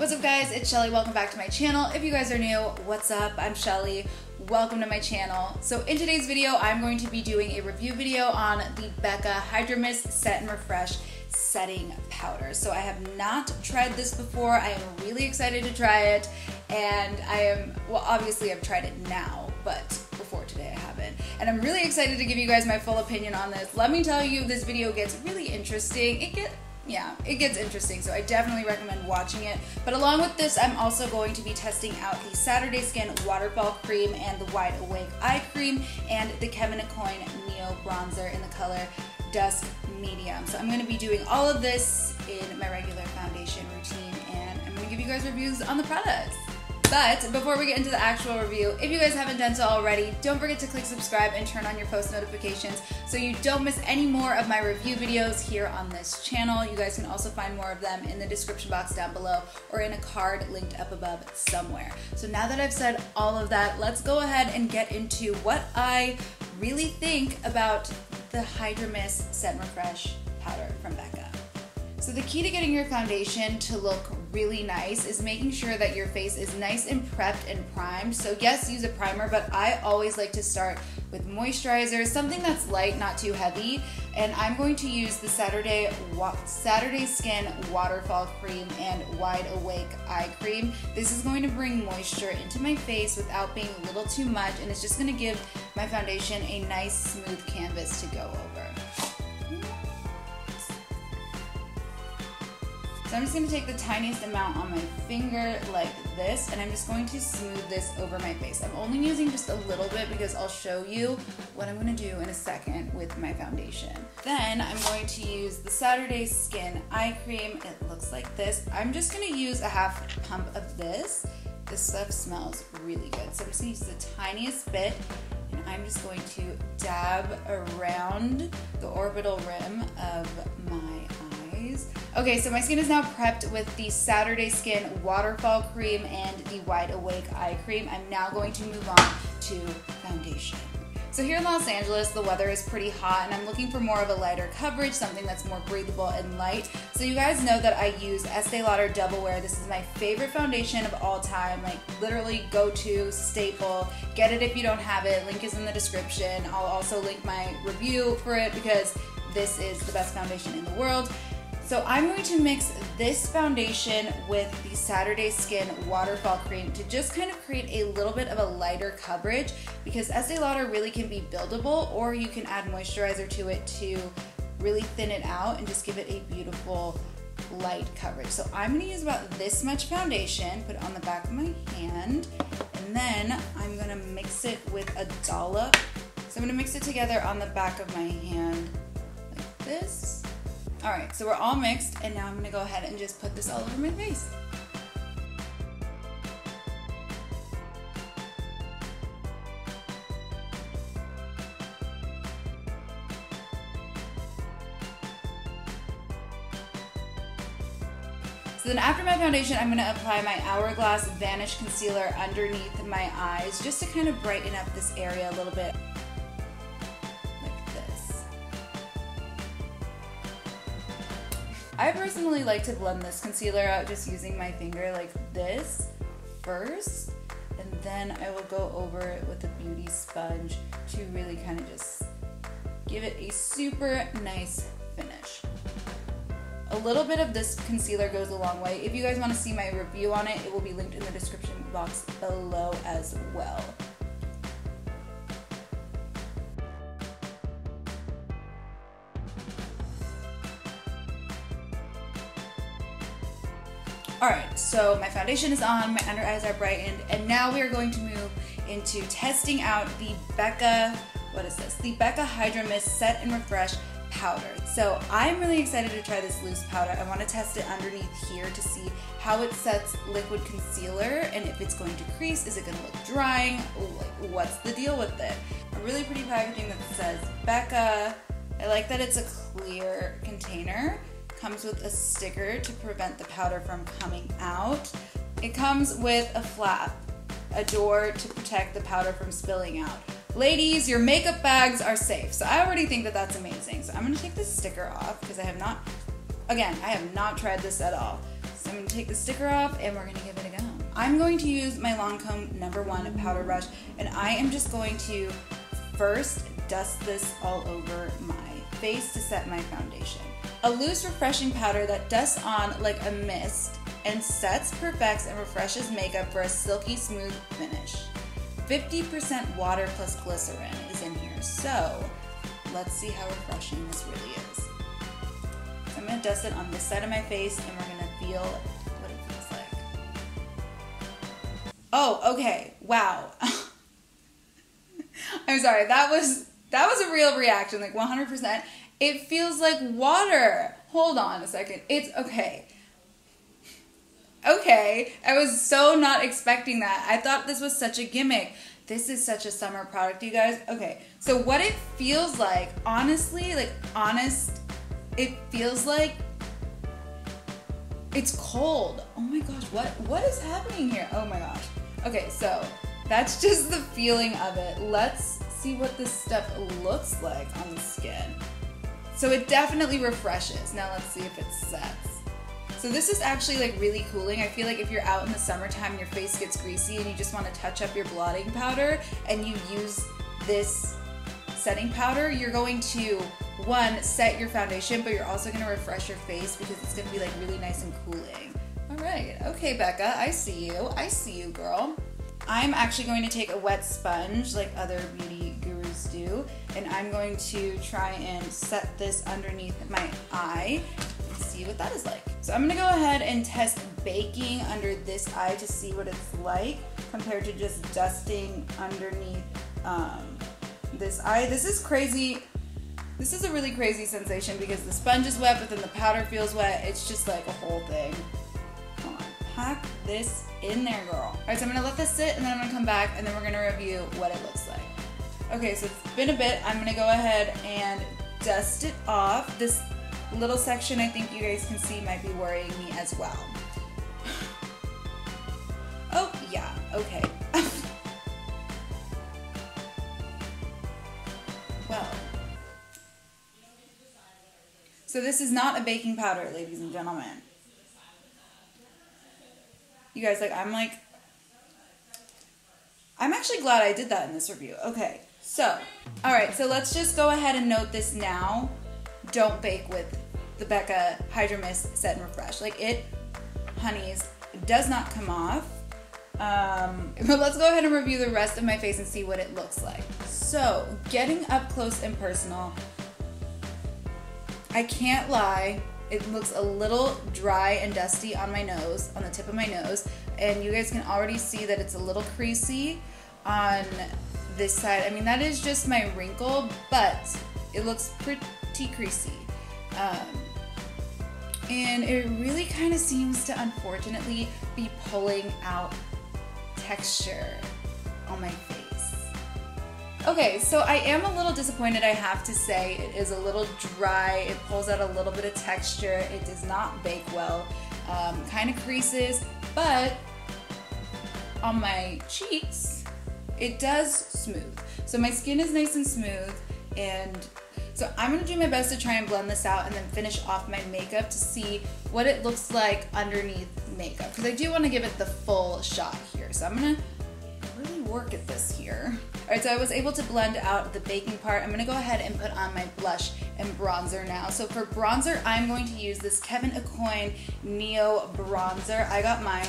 What's up guys, it's Shelly. Welcome back to my channel. If you guys are new, what's up? I'm Shelly. Welcome to my channel. So in today's video, I'm going to be doing a review video on the Becca Hydra Mist Set and Refresh setting powder. So I have not tried this before. I am really excited to try it and I am, well obviously I've tried it now, but before today I haven't. And I'm really excited to give you guys my full opinion on this. Let me tell you, this video gets really interesting. It gets yeah, it gets interesting, so I definitely recommend watching it. But along with this, I'm also going to be testing out the Saturday Skin Waterfall Cream and the Wide Awake Eye Cream and the Kevyn Aucoin Neo Bronzer in the color Dusk Medium. So I'm going to be doing all of this in my regular foundation routine, and I'm going to give you guys reviews on the products. But before we get into the actual review, if you guys haven't done so already, don't forget to click subscribe and turn on your post notifications so you don't miss any more of my review videos here on this channel. You guys can also find more of them in the description box down below or in a card linked up above somewhere. So now that I've said all of that, let's go ahead and get into what I really think about the Hydra Mist Set and Refresh powder from Becca. So the key to getting your foundation to look really nice is making sure that your face is nice and prepped and primed. So yes, use a primer, but I always like to start with moisturizer, something that's light, not too heavy. And I'm going to use the Saturday Saturday Skin Waterfall Cream and Wide Awake Eye Cream. This is going to bring moisture into my face without being a little too much, and it's just gonna give my foundation a nice smooth canvas to go over. So I'm just going to take the tiniest amount on my finger like this and I'm just going to smooth this over my face. I'm only using just a little bit because I'll show you what I'm going to do in a second with my foundation. Then I'm going to use the Saturday Skin Eye Cream. It looks like this. I'm just going to use a half pump of this. This stuff smells really good. So I'm just to use the tiniest bit and I'm just going to dab around the orbital rim of my Okay, so my skin is now prepped with the Saturday Skin Waterfall Cream and the Wide Awake Eye Cream. I'm now going to move on to foundation. So here in Los Angeles, the weather is pretty hot and I'm looking for more of a lighter coverage, something that's more breathable and light. So you guys know that I use Estee Lauder Double Wear. This is my favorite foundation of all time, like literally go to, staple. Get it if you don't have it, link is in the description. I'll also link my review for it because this is the best foundation in the world. So I'm going to mix this foundation with the Saturday Skin Waterfall Cream to just kind of create a little bit of a lighter coverage because Estee Lauder really can be buildable or you can add moisturizer to it to really thin it out and just give it a beautiful light coverage. So I'm going to use about this much foundation, put it on the back of my hand, and then I'm going to mix it with a dollop. So I'm going to mix it together on the back of my hand like this. All right, so we're all mixed, and now I'm gonna go ahead and just put this all over my face. So then after my foundation, I'm gonna apply my Hourglass Vanish Concealer underneath my eyes just to kind of brighten up this area a little bit. I personally like to blend this concealer out just using my finger like this first and then I will go over it with a beauty sponge to really kind of just give it a super nice finish. A little bit of this concealer goes a long way. If you guys want to see my review on it, it will be linked in the description box below as well. So my foundation is on, my under eyes are brightened, and now we are going to move into testing out the Becca, what is this? The Becca Hydra Mist Set and Refresh powder. So I'm really excited to try this loose powder. I want to test it underneath here to see how it sets liquid concealer and if it's going to crease, is it going to look drying, what's the deal with it. A really pretty packaging that says Becca. I like that it's a clear container comes with a sticker to prevent the powder from coming out. It comes with a flap, a door to protect the powder from spilling out. Ladies, your makeup bags are safe. So I already think that that's amazing. So I'm gonna take this sticker off because I have not, again, I have not tried this at all. So I'm gonna take the sticker off and we're gonna give it a go. I'm going to use my Lancome number one powder brush and I am just going to first dust this all over my face to set my foundation. A loose refreshing powder that dusts on like a mist and sets, perfects, and refreshes makeup for a silky smooth finish. 50% water plus glycerin is in here, so let's see how refreshing this really is. I'm gonna dust it on this side of my face and we're gonna feel what it feels like. Oh, okay, wow. I'm sorry, that was that was a real reaction, like 100%. It feels like water. Hold on a second. It's okay. Okay, I was so not expecting that. I thought this was such a gimmick. This is such a summer product, you guys. Okay, so what it feels like, honestly, like honest, it feels like it's cold. Oh my gosh, what what is happening here? Oh my gosh. Okay, so that's just the feeling of it. Let's see what this stuff looks like on the skin. So it definitely refreshes. Now let's see if it sets. So this is actually like really cooling. I feel like if you're out in the summertime your face gets greasy and you just want to touch up your blotting powder and you use this setting powder, you're going to one, set your foundation, but you're also going to refresh your face because it's going to be like really nice and cooling. All right. Okay, Becca, I see you. I see you, girl. I'm actually going to take a wet sponge like other beauty gurus do, and I'm going to try and set this underneath my eye and see what that is like. So I'm gonna go ahead and test baking under this eye to see what it's like compared to just dusting underneath um, this eye. This is crazy. This is a really crazy sensation because the sponge is wet, but then the powder feels wet. It's just like a whole thing. Pack this in there, girl. All right, so I'm gonna let this sit and then I'm gonna come back and then we're gonna review what it looks like. Okay, so it's been a bit. I'm gonna go ahead and dust it off. This little section I think you guys can see might be worrying me as well. oh, yeah, okay. well. So this is not a baking powder, ladies and gentlemen. You guys, like, I'm like, I'm actually glad I did that in this review. Okay, so, all right, so let's just go ahead and note this now. Don't bake with the Becca Hydra Mist Set and Refresh. Like it, honeys, does not come off. Um, but let's go ahead and review the rest of my face and see what it looks like. So, getting up close and personal, I can't lie, it looks a little dry and dusty on my nose, on the tip of my nose, and you guys can already see that it's a little creasy on this side. I mean, that is just my wrinkle, but it looks pretty creasy. Um, and it really kind of seems to unfortunately be pulling out texture on my face. Okay, so I am a little disappointed, I have to say. It is a little dry, it pulls out a little bit of texture, it does not bake well, um, kind of creases, but on my cheeks, it does smooth. So my skin is nice and smooth, and so I'm gonna do my best to try and blend this out and then finish off my makeup to see what it looks like underneath makeup. Because I do wanna give it the full shot here. So I'm gonna really work at this here. All right, so I was able to blend out the baking part. I'm gonna go ahead and put on my blush and bronzer now. So for bronzer, I'm going to use this Kevyn Aucoin Neo Bronzer. I got mine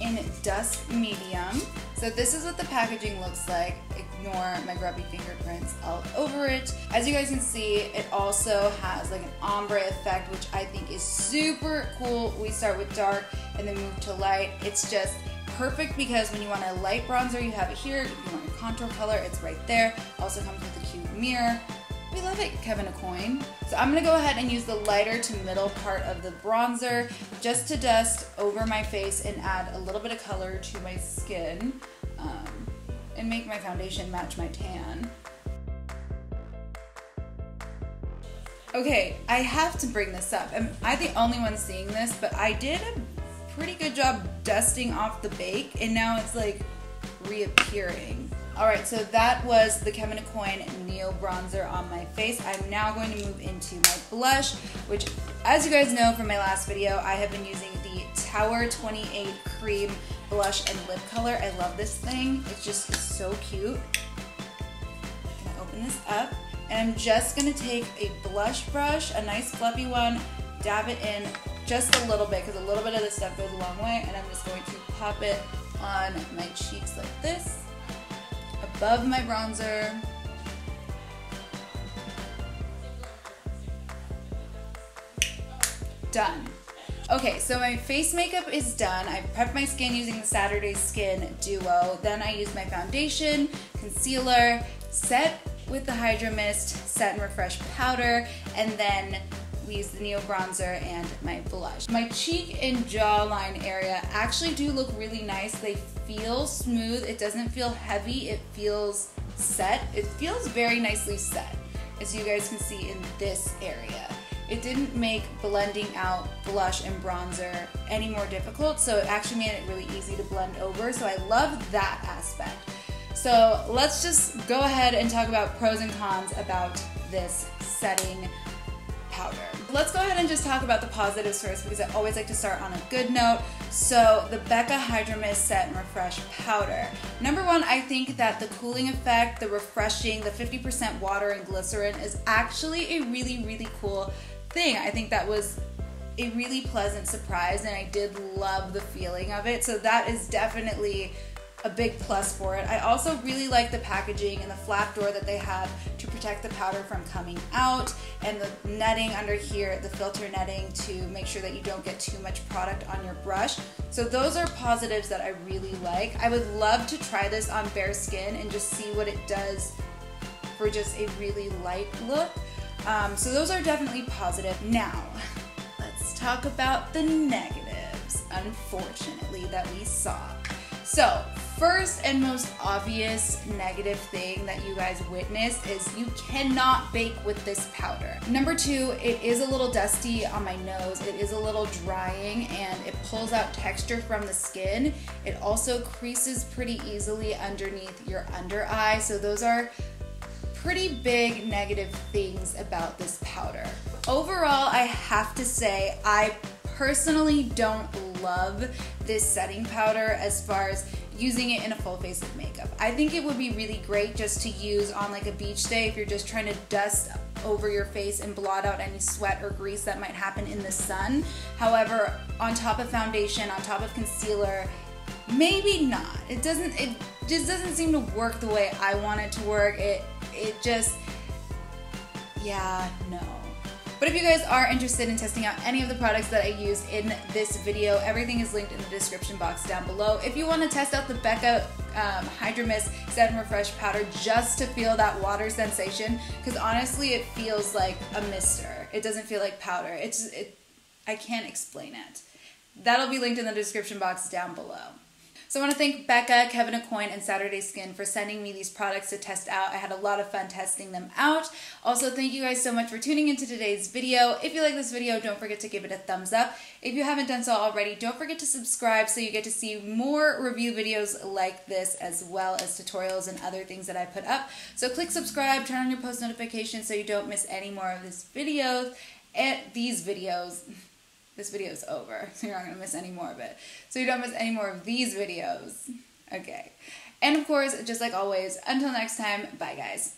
in Dusk Medium. So this is what the packaging looks like. Ignore my grubby fingerprints all over it. As you guys can see, it also has like an ombre effect, which I think is super cool. We start with dark and then move to light. It's just perfect because when you want a light bronzer, you have it here. If you want a contour color, it's right there. Also comes with a cute mirror. We love it, Kevyn Aucoin. So I'm gonna go ahead and use the lighter to middle part of the bronzer just to dust over my face and add a little bit of color to my skin um, and make my foundation match my tan. Okay, I have to bring this up. Am I the only one seeing this? But I did a pretty good job dusting off the bake and now it's like reappearing. Alright, so that was the Kevyn Aucoin Neo Bronzer on my face. I'm now going to move into my blush, which, as you guys know from my last video, I have been using the Tower 28 Cream Blush and Lip Color. I love this thing. It's just so cute. I'm gonna open this up, and I'm just gonna take a blush brush, a nice fluffy one, dab it in just a little bit, because a little bit of this stuff goes a long way, and I'm just going to pop it on my cheeks like this above my bronzer. Done. Okay, so my face makeup is done. I prepped my skin using the Saturday Skin Duo. Then I used my foundation, concealer, set with the Hydra Mist Set and Refresh powder, and then we use the Neo Bronzer and my blush. My cheek and jawline area actually do look really nice. They feel smooth. It doesn't feel heavy. It feels set. It feels very nicely set, as you guys can see in this area. It didn't make blending out blush and bronzer any more difficult, so it actually made it really easy to blend over, so I love that aspect. So let's just go ahead and talk about pros and cons about this setting powder. Let's go ahead and just talk about the positives first because I always like to start on a good note. So the Becca Hydra Mist Set and Refresh Powder. Number one, I think that the cooling effect, the refreshing, the 50% water and glycerin is actually a really, really cool thing. I think that was a really pleasant surprise and I did love the feeling of it. So that is definitely a big plus for it. I also really like the packaging and the flap door that they have protect the powder from coming out and the netting under here, the filter netting to make sure that you don't get too much product on your brush. So those are positives that I really like. I would love to try this on bare skin and just see what it does for just a really light look. Um, so those are definitely positive. Now, let's talk about the negatives, unfortunately, that we saw. So first and most obvious negative thing that you guys witness is you cannot bake with this powder. Number two, it is a little dusty on my nose. It is a little drying and it pulls out texture from the skin. It also creases pretty easily underneath your under eye. So those are pretty big negative things about this powder. Overall, I have to say I personally don't love this setting powder as far as using it in a full face of makeup. I think it would be really great just to use on like a beach day if you're just trying to dust over your face and blot out any sweat or grease that might happen in the sun. However, on top of foundation, on top of concealer, maybe not. It doesn't it just doesn't seem to work the way I want it to work. It it just yeah, no. But if you guys are interested in testing out any of the products that I use in this video, everything is linked in the description box down below. If you want to test out the Becca um, Mist Set and Refresh powder just to feel that water sensation, because honestly it feels like a mister. It doesn't feel like powder. It's it, I can't explain it. That'll be linked in the description box down below. So I want to thank Becca, Kevyn Aucoin, and Saturday Skin for sending me these products to test out. I had a lot of fun testing them out. Also, thank you guys so much for tuning into today's video. If you like this video, don't forget to give it a thumbs up. If you haven't done so already, don't forget to subscribe so you get to see more review videos like this as well as tutorials and other things that I put up. So click subscribe, turn on your post notifications so you don't miss any more of this videos and eh, these videos this video is over, so you're not to miss any more of it. So you don't miss any more of these videos. Okay. And of course, just like always, until next time, bye guys.